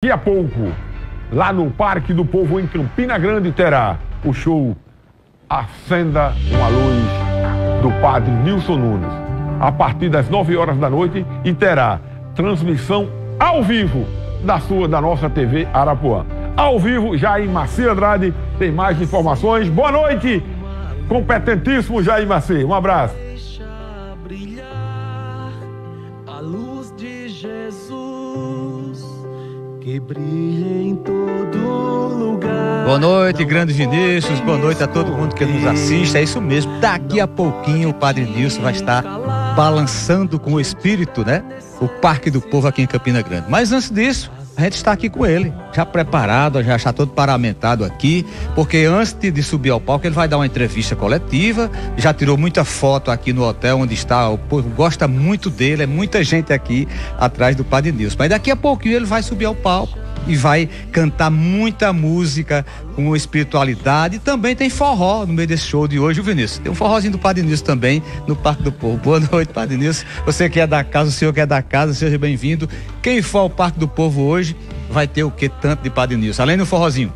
Daqui a pouco, lá no Parque do Povo, em Campina Grande, terá o show Acenda uma Luz do Padre Nilson Nunes. A partir das 9 horas da noite e terá transmissão ao vivo da sua, da nossa TV Arapuã. Ao vivo, Jair Macia Andrade tem mais informações. Boa noite, competentíssimo Jair Macia. Um abraço. Que brilha em todo lugar. Boa noite, grandes Vinícius. Boa noite a todo mundo que nos assiste. É isso mesmo. Daqui a pouquinho o Padre Nilson vai estar balançando com o espírito, né? O Parque do Povo aqui em Campina Grande. Mas antes disso, a gente está aqui com ele, já preparado, já está todo paramentado aqui, porque antes de subir ao palco ele vai dar uma entrevista coletiva, já tirou muita foto aqui no hotel onde está, o povo gosta muito dele, é muita gente aqui atrás do Padre Nilson. Mas daqui a pouquinho ele vai subir ao palco e vai cantar muita música com espiritualidade. E também tem forró no meio desse show de hoje, o Vinícius. Tem um forrozinho do Padre Nilson também no Parque do Povo. Boa noite, Padre Nilson. Você que é da casa, o senhor que é da casa, seja bem-vindo. Quem for ao Parque do Povo hoje, vai ter o que tanto de Padre Nilson, além do forrozinho.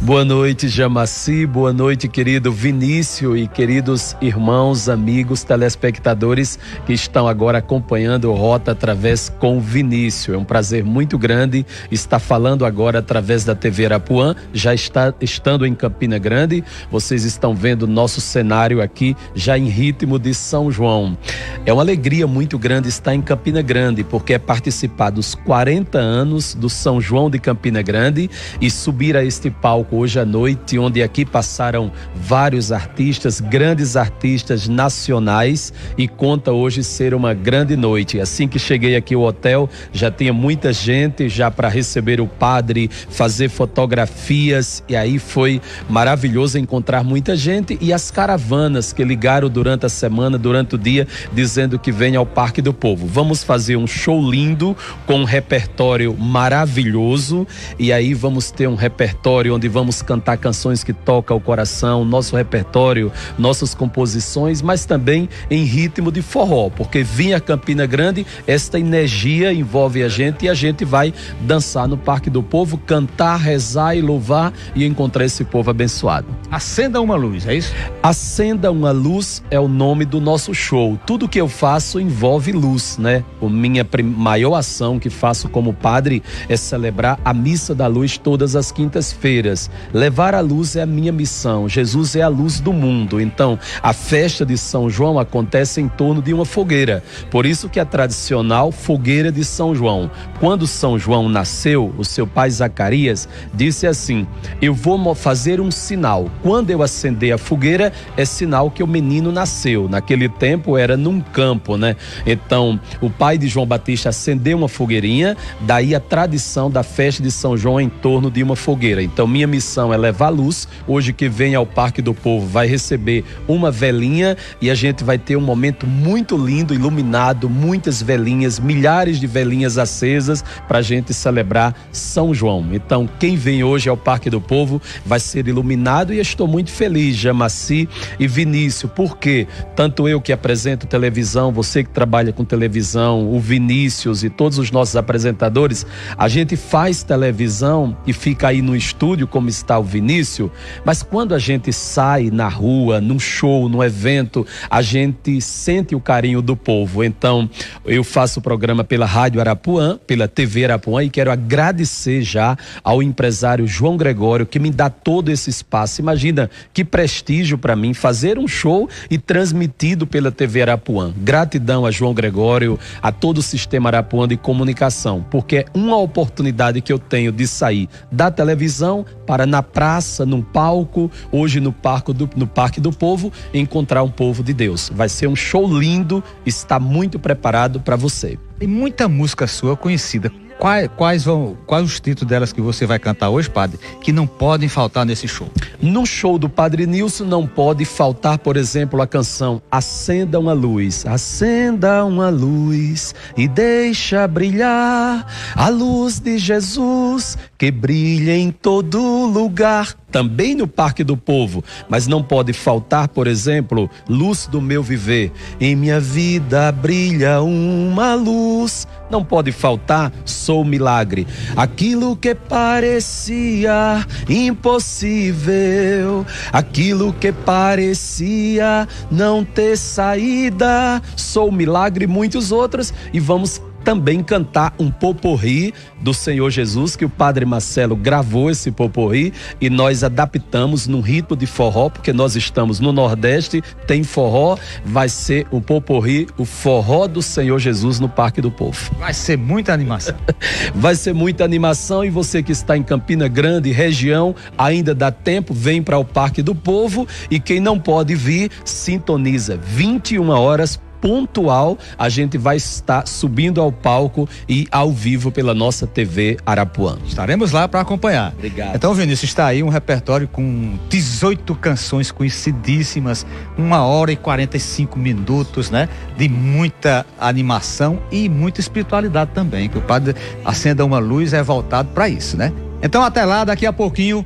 Boa noite, Jamaci, boa noite, querido Vinícius e queridos irmãos, amigos, telespectadores que estão agora acompanhando o Rota através com Vinícius. É um prazer muito grande estar falando agora através da TV Arapuã, já está estando em Campina Grande. Vocês estão vendo nosso cenário aqui já em ritmo de São João. É uma alegria muito grande estar em Campina Grande, porque é participar dos 40 anos do são João de Campina Grande e subir a este palco hoje à noite, onde aqui passaram vários artistas, grandes artistas nacionais e conta hoje ser uma grande noite. Assim que cheguei aqui ao hotel, já tinha muita gente já para receber o padre, fazer fotografias e aí foi maravilhoso encontrar muita gente e as caravanas que ligaram durante a semana, durante o dia, dizendo que vem ao Parque do Povo. Vamos fazer um show lindo com um repertório maravilhoso maravilhoso. E aí vamos ter um repertório onde vamos cantar canções que tocam o coração, nosso repertório, nossas composições, mas também em ritmo de forró, porque vinha Campina Grande, esta energia envolve a gente e a gente vai dançar no Parque do Povo, cantar, rezar e louvar e encontrar esse povo abençoado. Acenda uma luz, é isso? Acenda uma luz é o nome do nosso show. Tudo que eu faço envolve luz, né? A minha maior ação que faço como padre é celebrar a missa da luz todas as quintas-feiras. Levar a luz é a minha missão. Jesus é a luz do mundo. Então, a festa de São João acontece em torno de uma fogueira. Por isso que a tradicional fogueira de São João. Quando São João nasceu, o seu pai Zacarias disse assim: Eu vou fazer um sinal. Quando eu acender a fogueira, é sinal que o menino nasceu. Naquele tempo era num campo, né? Então, o pai de João Batista acendeu uma fogueirinha, daí a tradição da festa de São João em torno de uma fogueira. Então, minha missão é levar luz. Hoje que vem ao Parque do Povo vai receber uma velinha e a gente vai ter um momento muito lindo, iluminado, muitas velinhas, milhares de velinhas acesas para a gente celebrar São João. Então, quem vem hoje ao Parque do Povo vai ser iluminado e estou muito feliz, Jamaci e Vinícius, porque tanto eu que apresento televisão, você que trabalha com televisão, o Vinícius e todos os nossos apresentadores, a gente faz televisão e fica aí no estúdio, como está o Vinícius, mas quando a gente sai na rua, num show, num evento, a gente sente o carinho do povo. Então, eu faço o programa pela Rádio Arapuã, pela TV Arapuã e quero agradecer já ao empresário João Gregório que me dá todo esse espaço. Imagina que prestígio para mim fazer um show e transmitido pela TV Arapuã. Gratidão a João Gregório, a todo o sistema Arapuã de comunicação, porque é uma oportunidade oportunidade que eu tenho de sair da televisão para na praça, num palco, hoje no Parque do, no Parque do Povo, encontrar um povo de Deus. Vai ser um show lindo, está muito preparado para você. Tem muita música sua conhecida. Quais, quais, vão, quais os títulos delas que você vai cantar hoje, padre, que não podem faltar nesse show? No show do Padre Nilson não pode faltar, por exemplo, a canção Acenda uma luz. Acenda uma luz e deixa brilhar a luz de Jesus que brilha em todo lugar. Também no Parque do Povo, mas não pode faltar, por exemplo, Luz do meu viver. Em minha vida brilha uma luz não pode faltar Sou Milagre. Aquilo que parecia impossível, aquilo que parecia não ter saída, Sou Milagre e muitos outros e vamos também cantar um poporri do Senhor Jesus, que o Padre Marcelo gravou esse poporri e nós adaptamos num ritmo de forró, porque nós estamos no Nordeste, tem forró, vai ser o poporri, o forró do Senhor Jesus no Parque do Povo. Vai ser muita animação. vai ser muita animação e você que está em Campina Grande, região, ainda dá tempo, vem para o Parque do Povo e quem não pode vir, sintoniza 21 horas pontual, a gente vai estar subindo ao palco e ao vivo pela nossa TV Arapuã. Estaremos lá para acompanhar. Obrigado. Então, Vinícius, está aí um repertório com 18 canções conhecidíssimas, uma hora e 45 minutos, né? De muita animação e muita espiritualidade também, que o Padre Acenda uma Luz é voltado para isso, né? Então, até lá, daqui a pouquinho,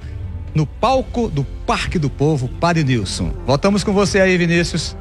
no palco do Parque do Povo, Padre Nilson. Voltamos com você aí, Vinícius.